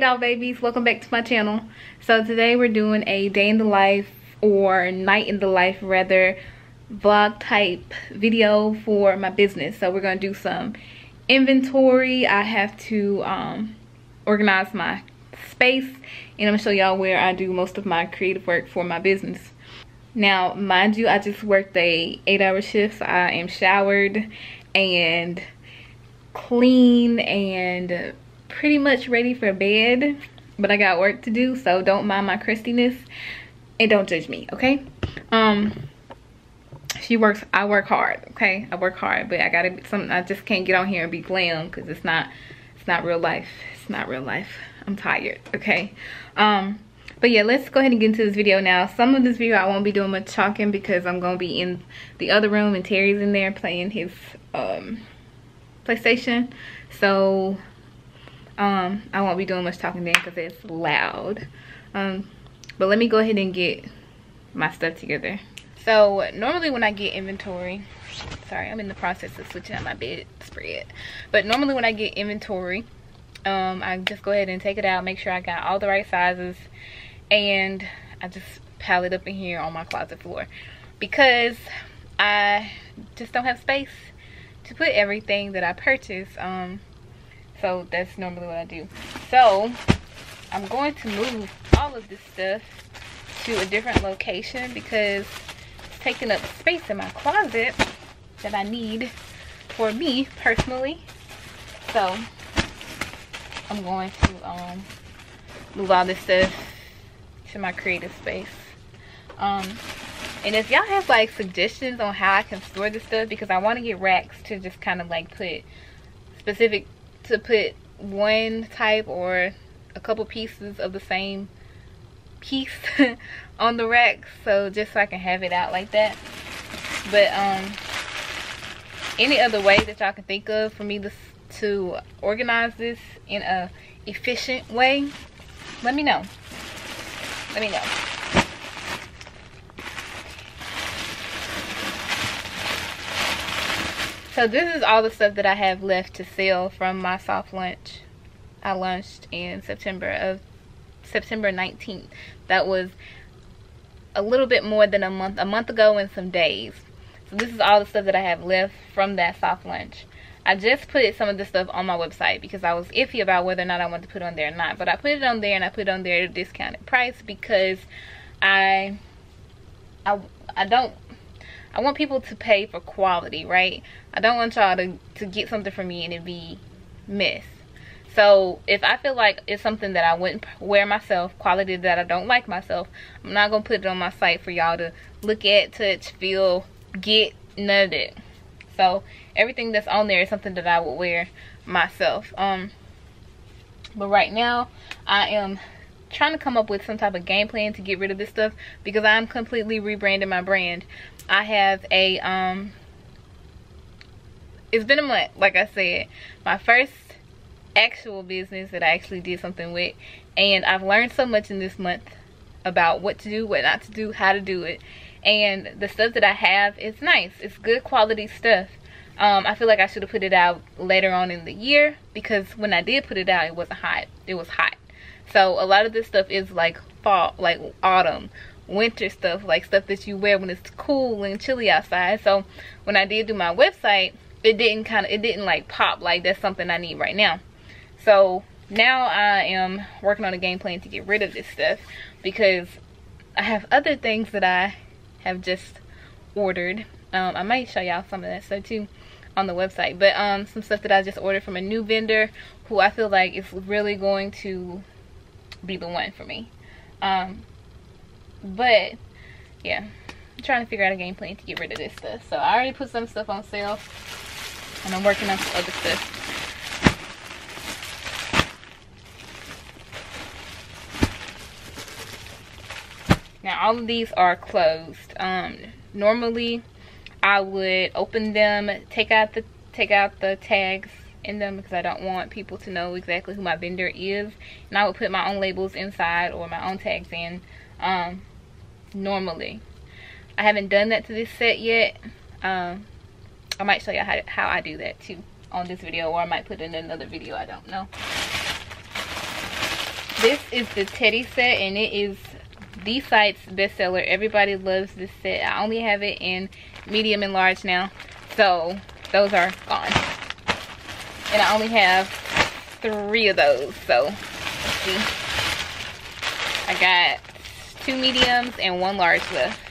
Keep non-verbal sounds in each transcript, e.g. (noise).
Doll babies, welcome back to my channel. So today we're doing a day in the life or night in the life rather vlog type video for my business. So we're gonna do some inventory. I have to um, organize my space and I'm gonna show y'all where I do most of my creative work for my business. Now, mind you, I just worked a eight hour shift. So I am showered and clean and pretty much ready for bed but i got work to do so don't mind my crustiness. And don't judge me okay? Um she works i work hard okay? I work hard but i gotta be something i just can't get on here and be glam because it's not it's not real life. It's not real life. I'm tired okay? Um but yeah let's go ahead and get into this video now. Some of this video i won't be doing much talking because i'm gonna be in the other room and terry's in there playing his um playstation. So um i won't be doing much talking then because it's loud. Um but let me go ahead and get my stuff together. So normally when i get inventory sorry i'm in the process of switching out my bed spread. But normally when i get inventory um i just go ahead and take it out make sure i got all the right sizes and i just pile it up in here on my closet floor. Because i just don't have space to put everything that i purchase um so that's normally what I do. So I'm going to move all of this stuff to a different location because it's taking up space in my closet that I need for me personally. So I'm going to um, move all this stuff to my creative space. Um, and if y'all have like suggestions on how I can store this stuff because I want to get racks to just kind of like put specific to put one type or a couple pieces of the same piece (laughs) on the rack so just so I can have it out like that. But um any other way that y'all can think of for me to, to organize this in a efficient way? Let me know. Let me know so this is all the stuff that I have left to sell from my soft launch I launched in September of September 19th that was a little bit more than a month a month ago and some days. So this is all the stuff that I have left from that soft launch. I just put some of this stuff on my website because I was iffy about whether or not I wanted to put it on there or not but I put it on there and I put it on there at a discounted price because I I I don't I want people to pay for quality, right? I don't want y'all to, to get something from me and it be miss. So if I feel like it's something that I wouldn't wear myself, quality that I don't like myself, I'm not going to put it on my site for y'all to look at, touch, feel, get, none of it. So everything that's on there is something that I would wear myself. Um, But right now, I am trying to come up with some type of game plan to get rid of this stuff because I'm completely rebranding my brand. I have a um it's been a month like I said. My first actual business that I actually did something with and I've learned so much in this month about what to do what not to do how to do it. And the stuff that I have is nice. It's good quality stuff. Um, I feel like I should have put it out later on in the year because when I did put it out it wasn't hot. It was hot. So a lot of this stuff is like fall like autumn winter stuff like stuff that you wear when it's cool and chilly outside. So when i did do my website it didn't kind of it didn't like pop like that's something i need right now. So now i am working on a game plan to get rid of this stuff because i have other things that i have just ordered. Um, i might show y'all some of that stuff too on the website but um some stuff that i just ordered from a new vendor who i feel like is really going to be the one for me. Um but yeah. I'm trying to figure out a game plan to get rid of this stuff. So i already put some stuff on sale. And i'm working on some other stuff. Now all of these are closed. Um normally i would open them take out the take out the tags in them because I don't want people to know exactly who my vendor is. And I would put my own labels inside or my own tags in. Um, normally. I haven't done that to this set yet. Um, I might show you how, how I do that too on this video or I might put in another video. I don't know. This is the Teddy set and it is the site's bestseller. Everybody loves this set. I only have it in medium and large now. So those are gone. And I only have three of those. So let's see. I got two mediums and one large left.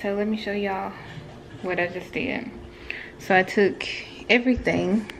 So let me show y'all what I just did. So I took everything,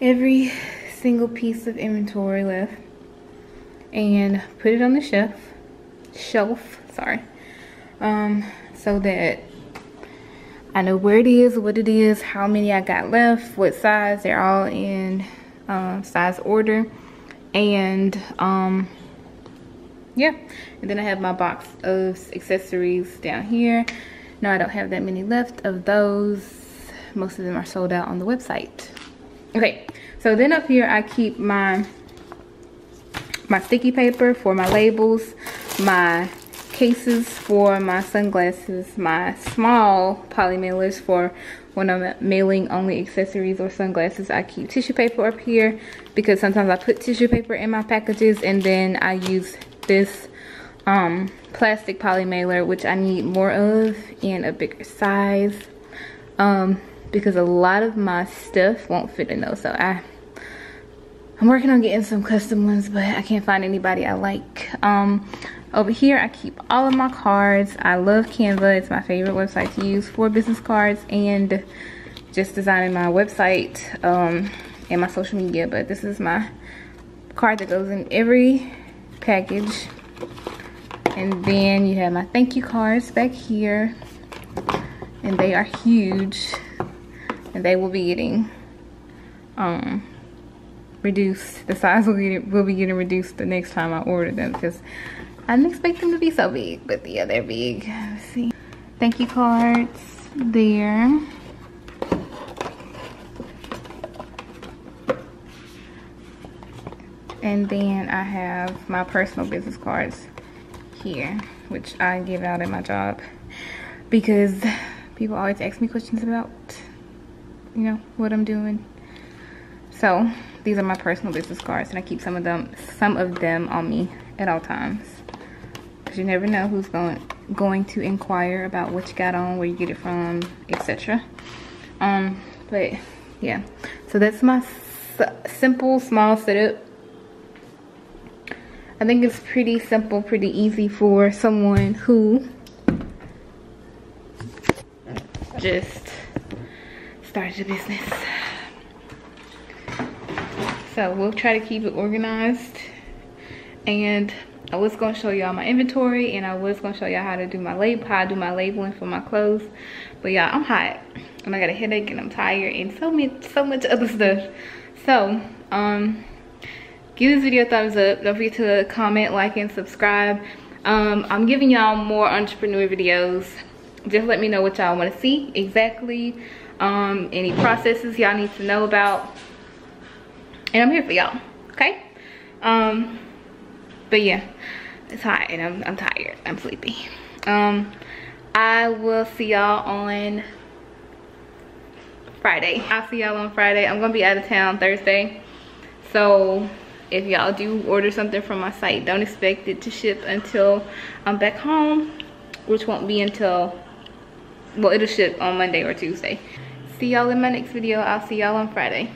every single piece of inventory left and put it on the shelf, shelf, sorry, um, so that I know where it is, what it is, how many I got left, what size, they're all in uh, size order, and um, yeah. And then i have my box of accessories down here. No i don't have that many left of those. Most of them are sold out on the website. Okay. So then up here i keep my my sticky paper for my labels my cases for my sunglasses my small poly mailers for when I'm mailing only accessories or sunglasses. I keep tissue paper up here because sometimes I put tissue paper in my packages and then I use this um, plastic poly mailer, which I need more of in a bigger size. Um, because a lot of my stuff won't fit in those. So I, I'm working on getting some custom ones, but I can't find anybody I like. Um, over here, I keep all of my cards. I love Canva. It's my favorite website to use for business cards and just designing my website um, and my social media. But this is my card that goes in every package. And then you have my thank you cards back here. And they are huge. And they will be getting um reduced. The size will, get, will be getting reduced the next time I order them because I didn't expect them to be so big but yeah they're big. Let's see. Thank you cards there and then I have my personal business cards here which I give out at my job. Because people always ask me questions about you know what I'm doing. So these are my personal business cards and I keep some of them some of them on me at all times. Because you never know who's going going to inquire about what you got on where you get it from etc um but yeah. So that's my simple small setup I think it's pretty simple, pretty easy for someone who just started a business. So we'll try to keep it organized. And I was gonna show y'all my inventory and I was gonna show y'all how to do my label, how I do my labeling for my clothes. But y'all, I'm hot and I got a headache and I'm tired and so much, so much other stuff. So, um, give this video a thumbs up. Don't forget to comment like and subscribe. Um, i'm giving y'all more entrepreneur videos. Just let me know what y'all want to see exactly um, any processes y'all need to know about. And i'm here for y'all okay? Um, but yeah it's hot and i'm, I'm tired i'm sleepy. Um, i will see y'all on friday. I'll see y'all on friday. I'm gonna be out of town thursday. So if y'all do order something from my site don't expect it to ship until i'm back home which won't be until well it'll ship on monday or tuesday. See y'all in my next video. I'll see y'all on friday